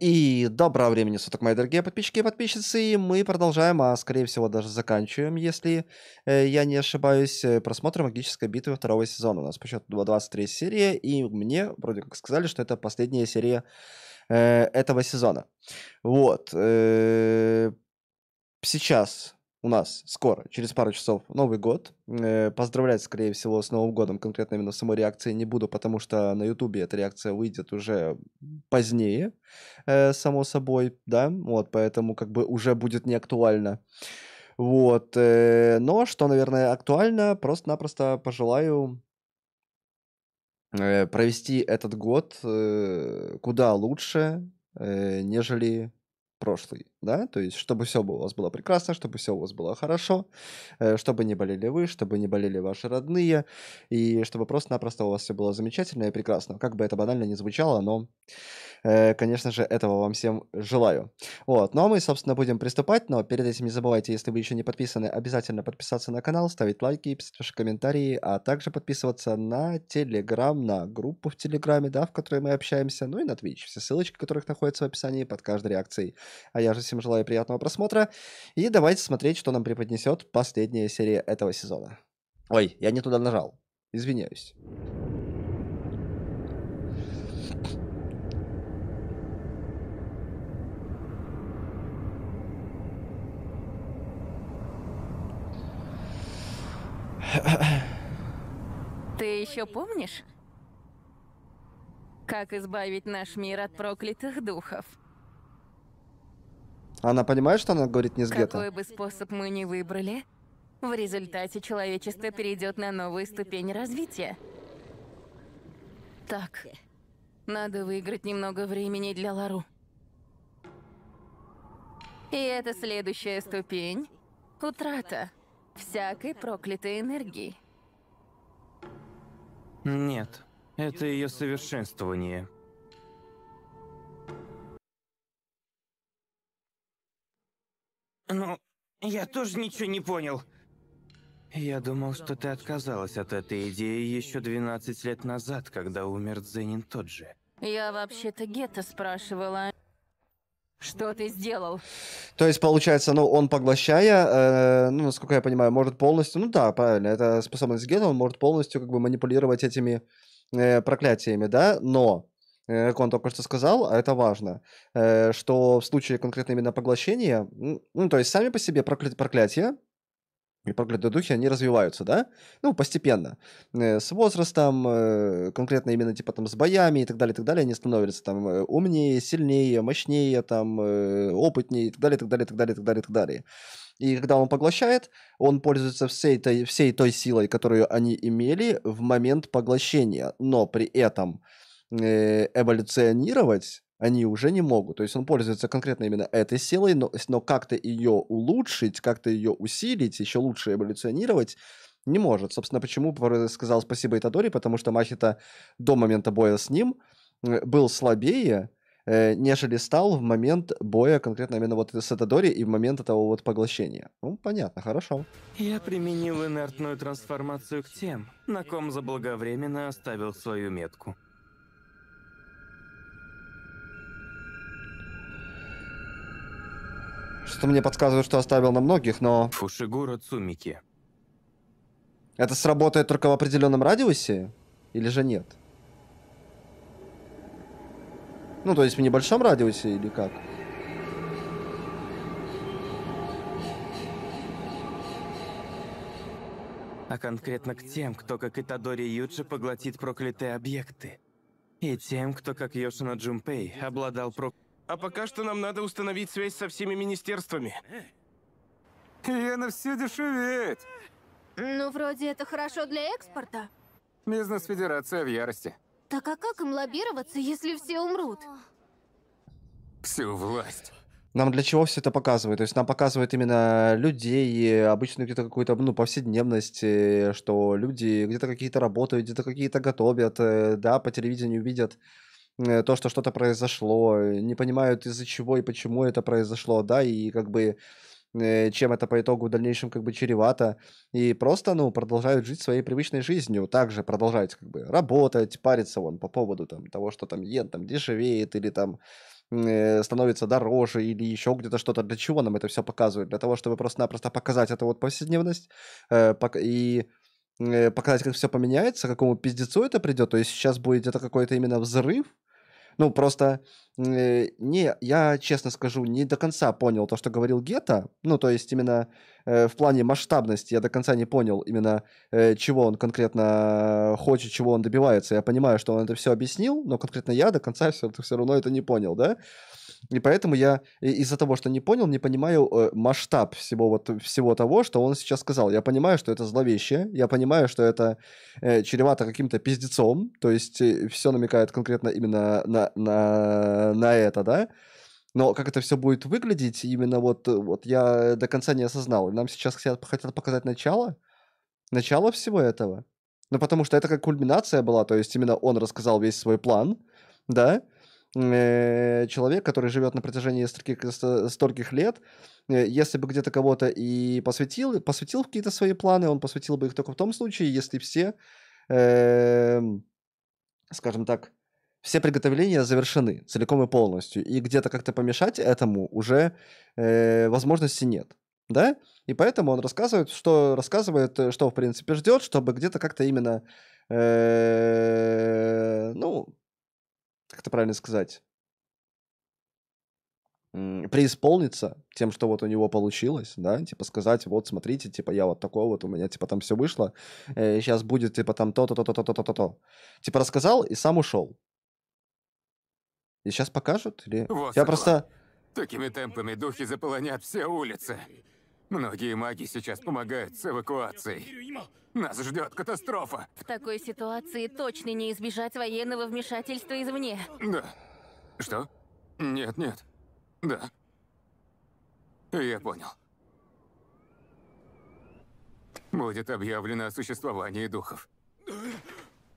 И доброго времени суток, мои дорогие подписчики и подписчицы. Мы продолжаем, а скорее всего даже заканчиваем, если э, я не ошибаюсь, э, просмотр магической битвы второго сезона. У нас по счету 23 серии, и мне вроде как сказали, что это последняя серия э, этого сезона. Вот. Э, сейчас у нас скоро, через пару часов, Новый год. Э, поздравлять, скорее всего, с Новым годом, конкретно именно самой реакции не буду, потому что на Ютубе эта реакция выйдет уже позднее, э, само собой, да, вот, поэтому как бы уже будет не актуально. Вот, э, но что, наверное, актуально, просто-напросто пожелаю провести этот год куда лучше, нежели прошлый, да, то есть чтобы все у вас было прекрасно, чтобы все у вас было хорошо, э, чтобы не болели вы, чтобы не болели ваши родные, и чтобы просто-напросто у вас все было замечательно и прекрасно. Как бы это банально не звучало, но Э, конечно же, этого вам всем желаю. Вот, ну а мы, собственно, будем приступать, но перед этим не забывайте, если вы еще не подписаны, обязательно подписаться на канал, ставить лайки, писать ваши комментарии, а также подписываться на Телеграм, на группу в Телеграме, да, в которой мы общаемся, ну и на Twitch, все ссылочки которых находятся в описании под каждой реакцией. А я же всем желаю приятного просмотра, и давайте смотреть, что нам преподнесет последняя серия этого сезона. Ой, я не туда нажал, извиняюсь. Ты еще помнишь, как избавить наш мир от проклятых духов? Она понимает, что она говорит не с гетто? Какой бы способ мы ни выбрали, в результате человечество перейдет на новую ступень развития. Так, надо выиграть немного времени для Лару. И это следующая ступень — утрата всякой проклятой энергии. Нет, это ее совершенствование. Ну, я тоже ничего не понял. Я думал, что ты отказалась от этой идеи еще 12 лет назад, когда умер Дзенин тот же. Я вообще-то Гетто спрашивала. Что ты сделал? То есть, получается, ну, он поглощая, э, ну, насколько я понимаю, может полностью, ну да, правильно, это способность Гена, он может полностью как бы манипулировать этими э, проклятиями, да, но, как он только что сказал, а это важно, э, что в случае конкретно именно поглощения, ну, то есть сами по себе прокля- проклятия, и проклятые духи, они развиваются, да? Ну, постепенно. Э, с возрастом, э, конкретно именно типа там с боями и так далее, и так далее, они становятся там э, умнее, сильнее, мощнее, там, опытнее и так далее, и так далее, и так далее, и так далее, и так далее. И когда он поглощает, он пользуется всей той, всей той силой, которую они имели в момент поглощения, но при этом эволюционировать они уже не могут. То есть он пользуется конкретно именно этой силой, но, но как-то ее улучшить, как-то ее усилить, еще лучше эволюционировать не может. Собственно, почему сказал спасибо Итадори, потому что Махита до момента боя с ним э, был слабее, э, нежели стал в момент боя конкретно именно вот с Итадори и в момент этого вот поглощения. Ну, понятно, хорошо. Я применил инертную трансформацию к тем, на ком заблаговременно оставил свою метку. Что мне подсказывает, что оставил на многих, но... Фушигура Цумики. Это сработает только в определенном радиусе? Или же нет? Ну, то есть в небольшом радиусе или как? А конкретно к тем, кто, как Итадори Юджи, поглотит проклятые объекты. И тем, кто, как Йошина Джумпей, обладал проклятым а пока что нам надо установить связь со всеми министерствами. Иена все дешевеет. Ну, вроде это хорошо для экспорта. Бизнес-федерация в ярости. Так а как им лоббироваться, если все умрут? Всю власть. Нам для чего все это показывает? То есть нам показывает именно людей, обычно где-то какую-то ну, повседневность, э, что люди где-то какие-то работают, где-то какие-то готовят, э, да, по телевидению видят то, что что-то произошло, э, не понимают из-за чего и почему это произошло, да, и как бы э, чем это по итогу в дальнейшем как бы чревато, и просто, ну, продолжают жить своей привычной жизнью, также продолжать как бы работать, париться вон по поводу там того, что там йен там дешевеет или там э, становится дороже или еще где-то что-то. Для чего нам это все показывают? Для того, чтобы просто-напросто показать эту вот повседневность э, и э, показать, как все поменяется, какому пиздецу это придет. То есть сейчас будет это какой-то именно взрыв. Ну, просто э, не, я честно скажу, не до конца понял то, что говорил Гетто. Ну, то есть именно э, в плане масштабности я до конца не понял именно, э, чего он конкретно хочет, чего он добивается. Я понимаю, что он это все объяснил, но конкретно я до конца все, все равно это не понял, да? И поэтому я из-за того, что не понял, не понимаю э, масштаб всего вот всего того, что он сейчас сказал. Я понимаю, что это зловеще, я понимаю, что это э, чревато каким-то пиздецом, то есть все намекает конкретно именно на, на, на это, да? Но как это все будет выглядеть, именно вот, э, вот я до конца не осознал. Нам сейчас хотят, хотят показать начало, начало всего этого. Ну, потому что это как кульминация была, то есть именно он рассказал весь свой план, да, Э, человек, который живет на протяжении стольких, ст- стольких лет, э, если бы где-то кого-то и посвятил, посвятил какие-то свои планы, он посвятил бы их только в том случае, если все, эм, скажем так, все приготовления завершены целиком и полностью, и где-то как-то помешать этому уже э, возможности нет, да? И поэтому он рассказывает, что рассказывает, э, что в принципе ждет, чтобы где-то как-то именно, э, ну, как это правильно сказать, преисполниться тем, что вот у него получилось, да, типа сказать, вот смотрите, типа я вот такой вот, у меня типа там все вышло, сейчас будет типа там то-то, то-то, то-то, то-то, то. Типа рассказал и сам ушел. И сейчас покажут? Или... Вот Я просто... Такими темпами духи заполонят все улицы. Многие маги сейчас помогают с эвакуацией. Нас ждет катастрофа. В такой ситуации точно не избежать военного вмешательства извне. Да. Что? Нет, нет. Да. Я понял. Будет объявлено о существовании духов.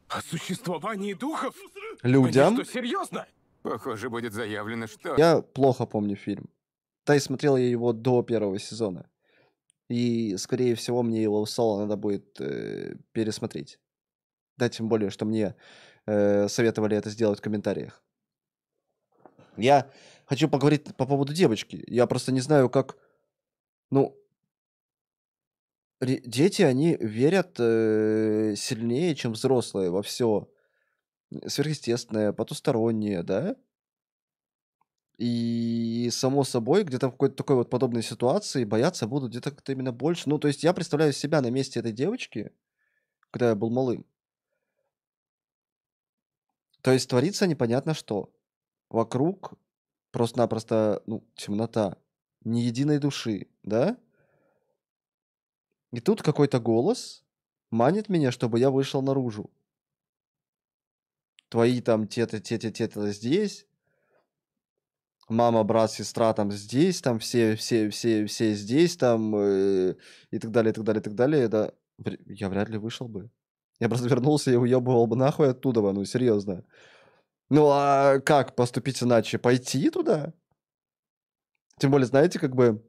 О существовании духов? Людям... Они что, серьезно? Похоже, будет заявлено, что... Я плохо помню фильм. Да и смотрел я его до первого сезона. И, скорее всего, мне его соло надо будет э, пересмотреть. Да, тем более, что мне э, советовали это сделать в комментариях. Я хочу поговорить по поводу девочки. Я просто не знаю, как... Ну, дети, они верят э, сильнее, чем взрослые во все сверхъестественное, потустороннее, да? И, само собой, где-то в какой-то такой вот подобной ситуации бояться будут где-то как-то именно больше. Ну, то есть я представляю себя на месте этой девочки, когда я был малым. То есть творится непонятно что. Вокруг просто-напросто, ну, темнота. Ни единой души, да? И тут какой-то голос манит меня, чтобы я вышел наружу. Твои там те-то, те-то, те-то здесь, мама, брат, сестра там здесь, там все, все, все, все здесь, там э, и так далее, и так далее, и так далее. Это я вряд ли вышел бы. Я бы развернулся и уебывал бы нахуй оттуда, ну серьезно. Ну а как поступить иначе? Пойти туда? Тем более, знаете, как бы,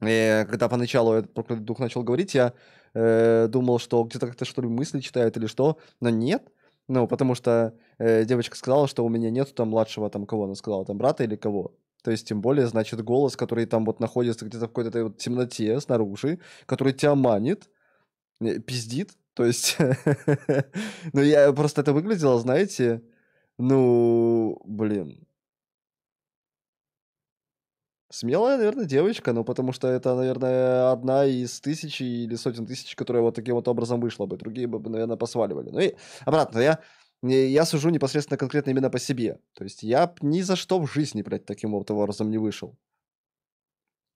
э, когда поначалу этот проклятый дух начал говорить, я э, думал, что где-то как-то что ли мысли читает или что, но нет. Ну, потому что э, девочка сказала, что у меня нету там младшего, там кого она сказала, там брата или кого. То есть, тем более, значит, голос, который там вот находится где-то в какой-то этой вот темноте снаружи, который тебя манит, э, пиздит. То есть, ну, я просто это выглядело, знаете, ну, блин. Смелая, наверное, девочка, ну, потому что это, наверное, одна из тысячи или сотен тысяч, которая вот таким вот образом вышла бы. Другие бы, наверное, посваливали. Ну и обратно, я, я сужу непосредственно конкретно именно по себе. То есть я ни за что в жизни, блядь, таким вот образом не вышел.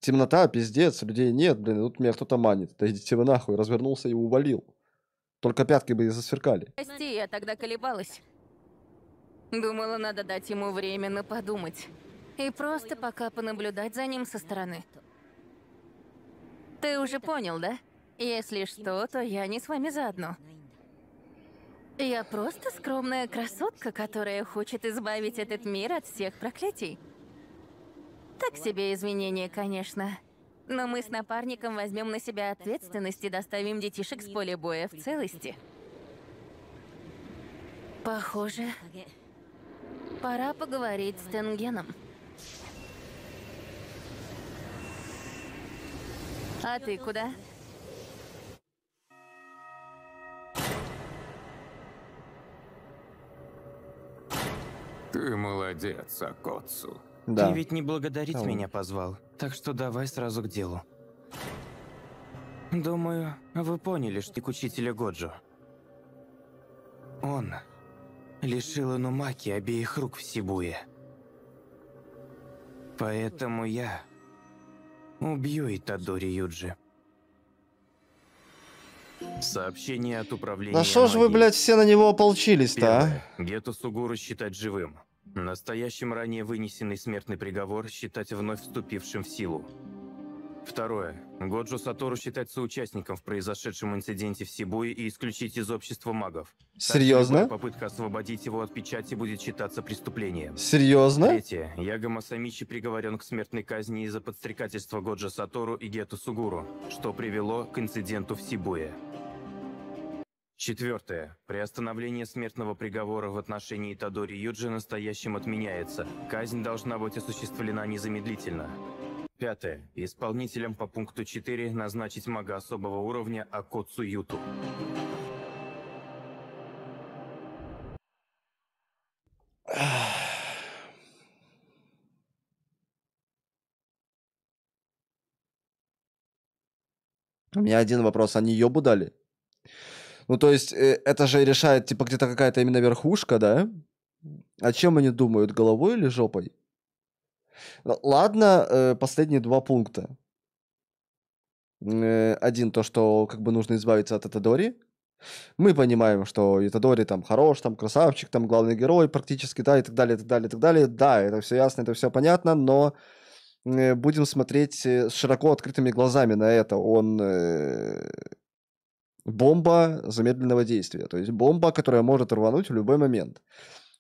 Темнота, пиздец, людей нет, блин, тут меня кто-то манит. Да идите вы нахуй, развернулся и увалил. Только пятки бы и засверкали. Прости, я тогда колебалась. Думала, надо дать ему время подумать. И просто пока понаблюдать за ним со стороны. Ты уже понял, да? Если что, то я не с вами заодно. Я просто скромная красотка, которая хочет избавить этот мир от всех проклятий. Так себе извинения, конечно. Но мы с напарником возьмем на себя ответственность и доставим детишек с поля боя в целости. Похоже, пора поговорить с Тенгеном. А ты куда? Ты молодец, Акоцу. Да. Ты ведь не благодарить Кого? меня позвал, так что давай сразу к делу. Думаю, вы поняли штык учителя Годжо. Он лишил Инумаки обеих рук в Сибуе. Поэтому я убью Итадори Юджи. Сообщение от управления Да что ж вы, блядь, все на него ополчились-то, а? Гету Сугуру считать живым. Настоящим ранее вынесенный смертный приговор считать вновь вступившим в силу. Второе. Годжо Сатору считать соучастником в произошедшем инциденте в Сибуе и исключить из общества магов. Так Серьезно? любая попытка освободить его от печати будет считаться преступлением. Серьезно? Третье. Яга Масамичи приговорен к смертной казни из-за подстрекательства Годжо Сатору и Гету Сугуру, что привело к инциденту в Сибуе. Четвертое. Приостановление смертного приговора в отношении Тадори Юджи настоящим отменяется. Казнь должна быть осуществлена незамедлительно. Пятое. Исполнителем по пункту 4 назначить мага особого уровня Акоцу Юту. У меня один вопрос, они ёбу дали? Ну, то есть, э, это же решает, типа, где-то какая-то именно верхушка, да? О чем они думают, головой или жопой? Ладно, э, последние два пункта. Э, Один, то, что как бы нужно избавиться от Этадори. Мы понимаем, что Итадори там хорош, там красавчик, там главный герой практически, да, и так далее, и так далее, и так далее. Да, это все ясно, это все понятно, но э, будем смотреть с широко открытыми глазами на это. Он бомба замедленного действия. То есть бомба, которая может рвануть в любой момент.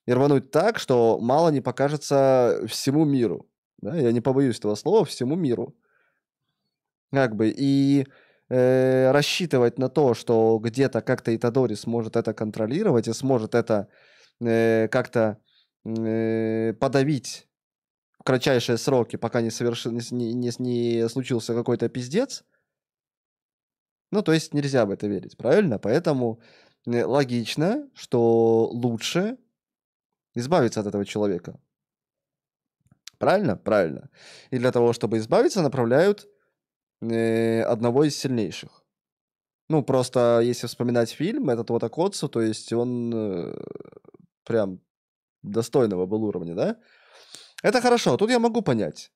И рвануть так, что мало не покажется всему миру. Да? Я не побоюсь этого слова, всему миру. Как бы, и э, рассчитывать на то, что где-то как-то Итадори сможет это контролировать и сможет это э, как-то э, подавить в кратчайшие сроки, пока не, соверши... не, не, не случился какой-то пиздец, ну, то есть нельзя в это верить, правильно? Поэтому э, логично, что лучше избавиться от этого человека. Правильно? Правильно. И для того, чтобы избавиться, направляют э, одного из сильнейших. Ну, просто если вспоминать фильм, этот вот Акоцу, то есть он э, прям достойного был уровня, да? Это хорошо, тут я могу понять.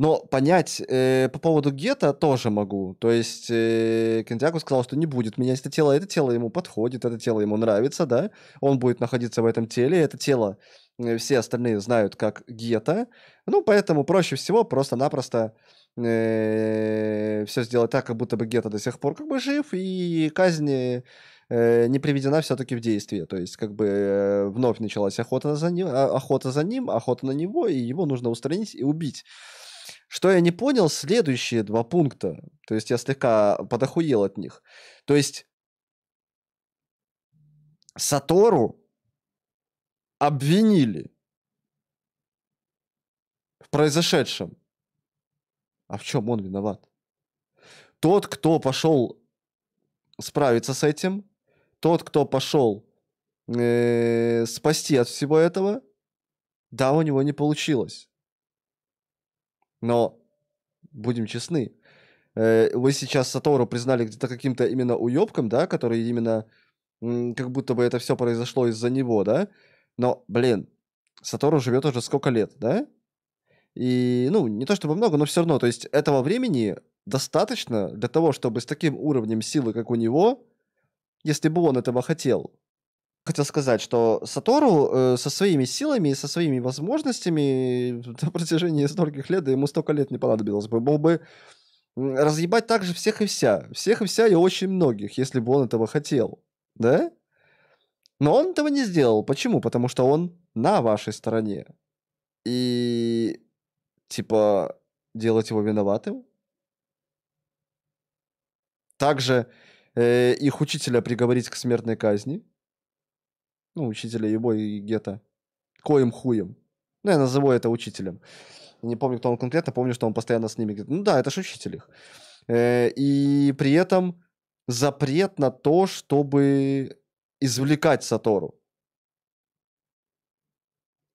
Но понять э, по поводу Гета тоже могу. То есть э, Кентяку сказал, что не будет менять это тело. Это тело ему подходит, это тело ему нравится, да? Он будет находиться в этом теле. Это тело э, все остальные знают как Гета. Ну, поэтому проще всего просто-напросто все сделать так, как будто бы Гета до сих пор как бы жив, и казнь э, не приведена все-таки в действие. То есть, как бы э, вновь началась охота за, ним, охота за ним, охота на него, и его нужно устранить и убить. Что я не понял, следующие два пункта. То есть я слегка подохуел от них. То есть Сатору обвинили в произошедшем. А в чем он виноват? Тот, кто пошел справиться с этим, тот, кто пошел э, спасти от всего этого, да, у него не получилось. Но будем честны, э, вы сейчас Сатору признали где-то каким-то именно уебком, да, который именно как будто бы это все произошло из-за него, да? Но, блин, Сатору живет уже сколько лет, да? И, ну, не то чтобы много, но все равно, то есть этого времени достаточно для того, чтобы с таким уровнем силы, как у него, если бы он этого хотел, хотел сказать, что Сатору э, со своими силами и со своими возможностями на протяжении стольких лет, да ему столько лет не понадобилось бы, был бы разъебать также всех и вся. Всех и вся и очень многих, если бы он этого хотел. Да? Но он этого не сделал. Почему? Потому что он на вашей стороне. И типа делать его виноватым. Также э, их учителя приговорить к смертной казни. Ну, учителя его и Гета. Коим хуем. Ну, я назову это учителем. Не помню, кто он конкретно, помню, что он постоянно с ними говорит, ну да, это же учитель их. Э, и при этом запрет на то, чтобы извлекать Сатору.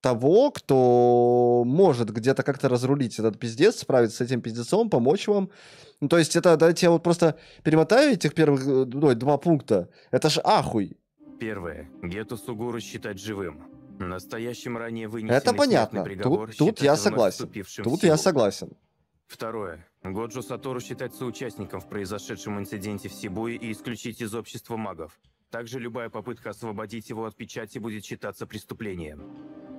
Того, кто может где-то как-то разрулить этот пиздец, справиться с этим пиздецом, помочь вам. Ну, то есть это, дайте я вот просто перемотаю этих первых ну, два пункта. Это ж ахуй. Первое. Гету Сугуру считать живым. Настоящим ранее вынесенный Это понятно. приговор Тут, тут я согласен. Тут я согласен. Второе. Годжо Сатору считать соучастником в произошедшем инциденте в Сибуе и исключить из общества магов. Также любая попытка освободить его от печати будет считаться преступлением.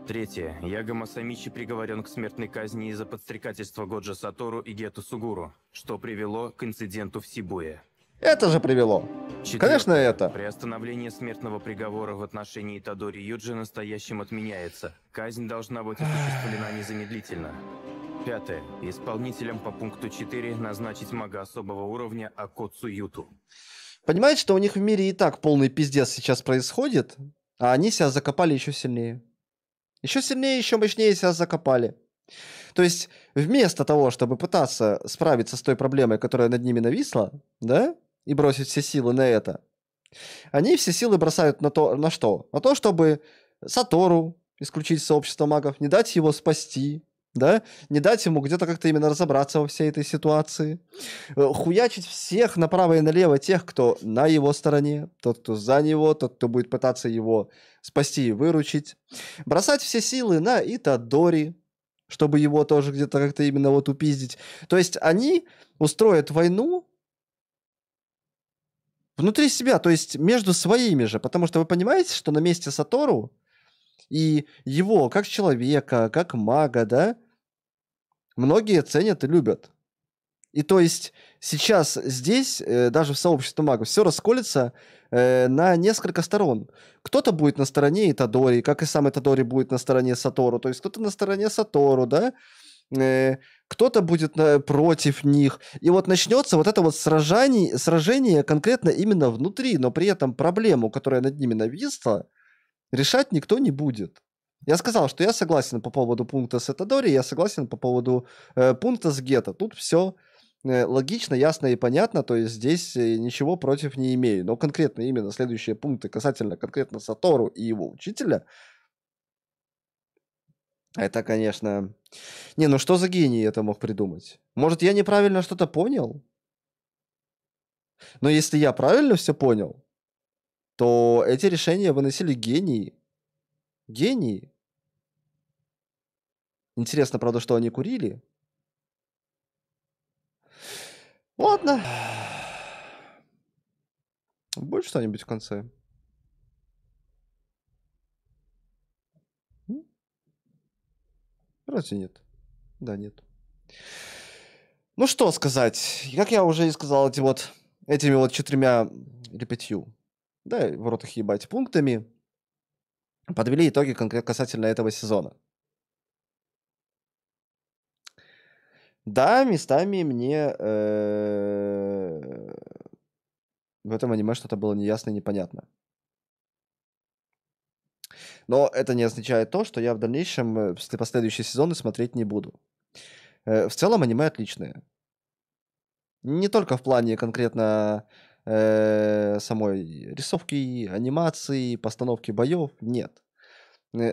Третье. Яга Масамичи приговорен к смертной казни из-за подстрекательства Годжо Сатору и Гету Сугуру, что привело к инциденту в Сибуе. Это же привело. Четвертое. Конечно, это. Приостановление смертного приговора в отношении Тадори Юджи настоящим отменяется. Казнь должна быть осуществлена незамедлительно. Пятое. Исполнителем по пункту 4 назначить мага особого уровня Акоцу Юту. Понимаете, что у них в мире и так полный пиздец сейчас происходит, а они себя закопали еще сильнее. Еще сильнее, еще мощнее себя закопали. То есть вместо того, чтобы пытаться справиться с той проблемой, которая над ними нависла, да, и бросить все силы на это, они все силы бросают на то, на что? На то, чтобы Сатору исключить из сообщества магов, не дать его спасти, да, не дать ему где-то как-то именно разобраться во всей этой ситуации, Э, хуячить всех направо и налево, тех, кто на его стороне, тот, кто за него, тот, кто будет пытаться его спасти и выручить, бросать все силы на Итадори, чтобы его тоже где-то как-то именно вот упиздить. То есть они устроят войну внутри себя, то есть между своими же, потому что вы понимаете, что на месте Сатору и его как человека, как мага, да, многие ценят и любят. И то есть сейчас здесь, э, даже в сообществе магов, все расколется э, на несколько сторон. Кто-то будет на стороне Итадори, как и сам Итадори будет на стороне Сатору. То есть кто-то на стороне Сатору, да? Э, кто-то будет на- против них. И вот начнется вот это вот сражение, сражение конкретно именно внутри, но при этом проблему, которая над ними нависла, решать никто не будет. Я сказал, что я согласен по поводу пункта с Этадори, я согласен по поводу э, пункта с Гетто. Тут все логично, ясно и понятно, то есть здесь э, ничего против не имею. Но конкретно именно следующие пункты касательно конкретно Сатору и его учителя, это, конечно... Не, ну что за гений это мог придумать? Может, я неправильно что-то понял? Но если я правильно все понял, то эти решения выносили гении. Гении. Интересно, правда, что они курили? Ладно. Будет что-нибудь в конце? Разве нет? Да, нет. Ну что сказать? Как я уже и сказал, эти вот, этими вот четырьмя или пятью, да, в рот их ебать, пунктами подвели итоги касательно этого сезона. Да, местами мне э, в этом аниме что-то было неясно и непонятно. Но это не означает то, что я в дальнейшем э, последующие сезоны смотреть не буду. Э, В целом аниме отличное. Не только в плане конкретно э, самой рисовки, анимации, постановки боев, нет.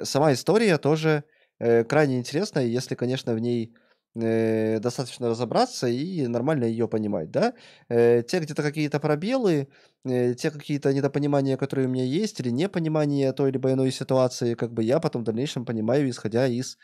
Сама история тоже крайне интересная, если, конечно, в ней э, достаточно разобраться и нормально ее понимать, да. Э, те где-то какие-то пробелы, э, те какие-то недопонимания, которые у меня есть, или непонимание той либо иной ситуации, как бы я потом в дальнейшем понимаю, исходя из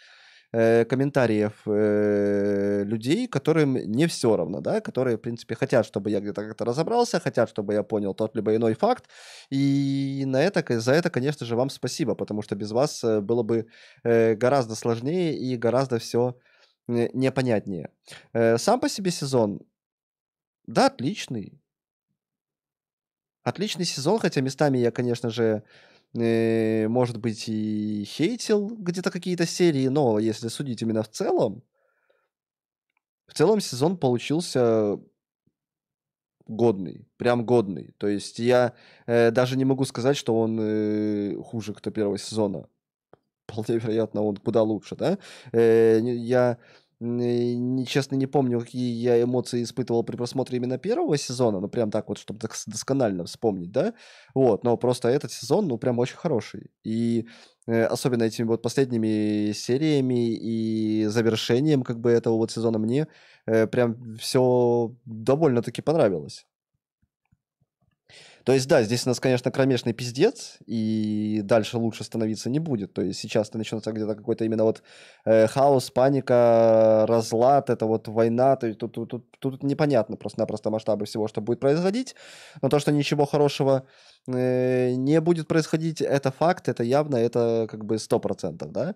э, комментариев э, людей, которым не все равно, да, которые, в принципе, хотят, чтобы я где-то как-то разобрался, хотят, чтобы я понял тот либо иной факт, и на это, за это, конечно же, вам спасибо, потому что без вас э, было бы э, гораздо сложнее и гораздо все непонятнее. Э, Сам по себе сезон, да, отличный. Отличный сезон, хотя местами я, конечно же, э, может быть, и хейтил где-то какие-то серии, но если судить именно в целом, в целом сезон получился годный, прям годный. То есть я э, даже не могу сказать, что он э, хуже кто первого сезона. Вполне вероятно, он куда лучше, да. Э, я не- честно не помню, какие я эмоции испытывал при просмотре именно первого сезона, ну прям так вот, чтобы дос- досконально вспомнить, да. Вот, но просто этот сезон, ну прям очень хороший. И э, особенно этими вот последними сериями и завершением как бы этого вот сезона мне э, прям все довольно-таки понравилось. То есть, да, здесь у нас, конечно, кромешный пиздец, и дальше лучше становиться не будет. То есть сейчас начнется где-то какой-то именно вот э, хаос, паника, разлад, это вот война. То есть тут, тут, тут, тут непонятно просто-напросто масштабы всего, что будет происходить. Но то, что ничего хорошего э, не будет происходить, это факт, это явно, это как бы 100%, да?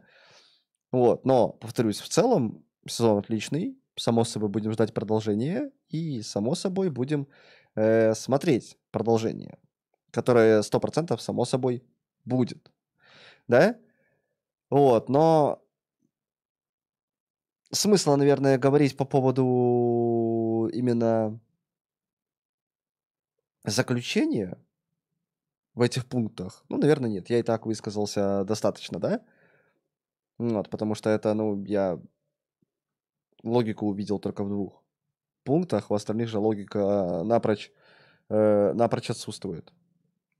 Вот, но, повторюсь, в целом сезон отличный, само собой будем ждать продолжения, и, само собой, будем э, смотреть продолжение, которое 100% само собой будет, да? Вот, но смысла, наверное, говорить по поводу именно заключения в этих пунктах, ну, наверное, нет. Я и так высказался достаточно, да? Вот, потому что это, ну, я логику увидел только в двух пунктах, в остальных же логика напрочь, э, напрочь отсутствует.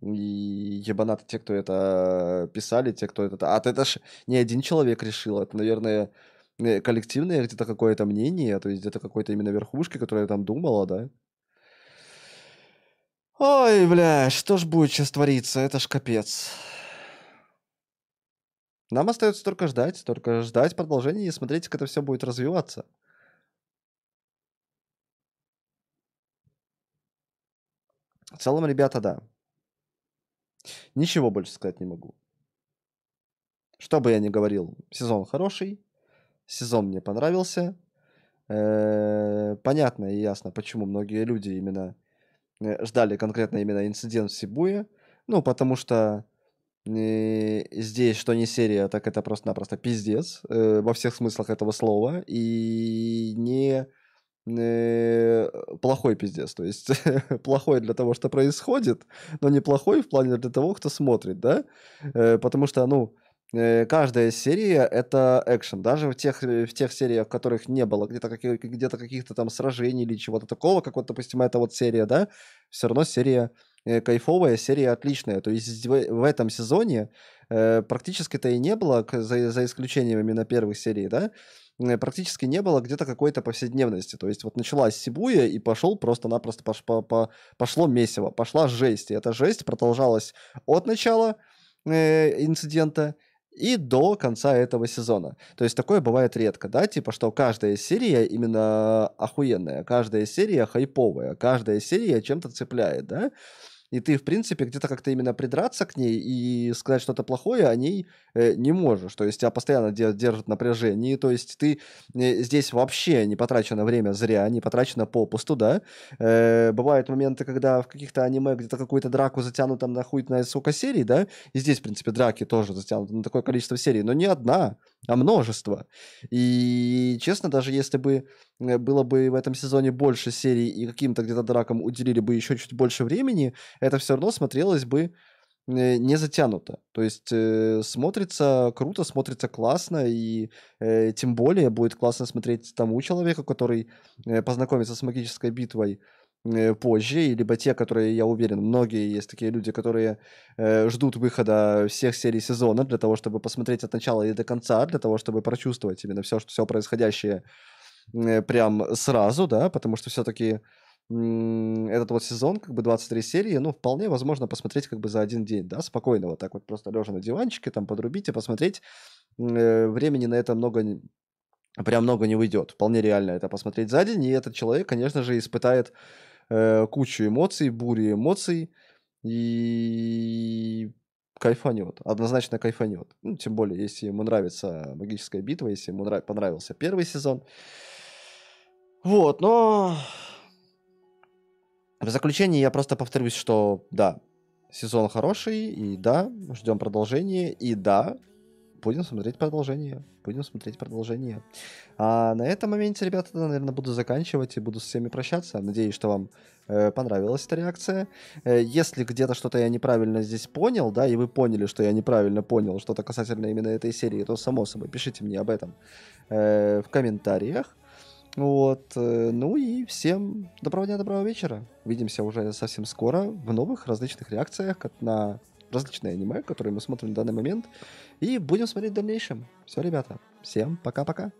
И ебанаты те, кто это писали, те, кто это... А это ж не один человек решил, это, наверное, э, коллективное где-то какое-то мнение, то есть где-то какой-то именно верхушки, которая там думала, да? Ой, бля, что ж будет сейчас твориться? Это ж капец. Нам остается только ждать, только ждать продолжения и смотреть, как это все будет развиваться. В целом, ребята, да. Ничего больше сказать не могу. Что бы я ни говорил, сезон хороший, сезон мне понравился. Э, Понятно и ясно, почему многие люди именно э, ждали конкретно именно инцидент в Сибуе. Ну, потому что э, здесь что не серия, так это просто-напросто пиздец э, во всех смыслах этого слова. И не э, плохой пиздец. То есть плохой для того, что происходит, но не плохой в плане для того, кто смотрит, да? Э, Потому что, ну, э, каждая серия это экшен. Даже в тех, э, в тех сериях, в которых не было где-то каких, где-то каких-то там сражений или чего-то такого, как вот, допустим, эта вот серия, да, все равно серия э, кайфовая, серия отличная. То есть в, в этом сезоне э, практически-то и не было, за, за исключением именно первых серий, да, э, практически не было где-то какой-то повседневности. То есть вот началась Сибуя и пошел просто-напросто пош- по- по- пошло месиво, пошла жесть. И эта жесть продолжалась от начала э, инцидента и до конца этого сезона. То есть такое бывает редко, да, типа, что каждая серия именно охуенная, каждая серия хайповая, каждая серия чем-то цепляет, да, и ты, в принципе, где-то как-то именно придраться к ней и сказать что-то плохое о ней э, не можешь. То есть тебя постоянно де- держит напряжение. То есть ты э, здесь вообще не потрачено время зря, не потрачено попусту, да. Э, бывают моменты, когда в каких-то аниме где-то какую-то драку затянут там на хуй на сука серий, да. И здесь, в принципе, драки тоже затянуты на такое количество серий, но не одна, а множество. И, честно, даже если бы э, было бы в этом сезоне больше серий и каким-то где-то дракам уделили бы еще чуть больше времени, это все равно смотрелось бы э, не затянуто. То есть э, смотрится круто, смотрится классно, и э, тем более будет классно смотреть тому человеку, который э, познакомится с магической битвой позже, и либо те, которые, я уверен, многие есть такие люди, которые э, ждут выхода всех серий сезона для того, чтобы посмотреть от начала и до конца, для того, чтобы прочувствовать именно все, что все происходящее э, прям сразу, да, потому что все-таки этот вот сезон, как бы 23 серии, ну, вполне возможно посмотреть как бы за один день, да, спокойно, вот так вот просто лежа на диванчике, там, подрубить и посмотреть. Э, Времени на это много, прям много не уйдет. Вполне реально это посмотреть за день, и этот человек, конечно же, испытает э, кучу эмоций, бури эмоций, и кайфанет, однозначно кайфанет. Ну, тем более, если ему нравится магическая битва, если ему нрав- понравился первый сезон. Вот, но в заключение я просто повторюсь, что да, сезон хороший, и да, ждем продолжения, и да, будем смотреть продолжение. Будем смотреть продолжение. А на этом моменте, ребята, наверное, буду заканчивать и буду с всеми прощаться. Надеюсь, что вам э, понравилась эта реакция. Э, если где-то что-то я неправильно здесь понял, да, и вы поняли, что я неправильно понял что-то касательно именно этой серии, то, само собой, пишите мне об этом э, в комментариях. Вот. э, Ну и всем доброго дня, доброго вечера. Увидимся уже совсем скоро в новых различных реакциях на различные аниме, которые мы смотрим в данный момент. И будем смотреть в дальнейшем. Все, ребята. Всем пока-пока.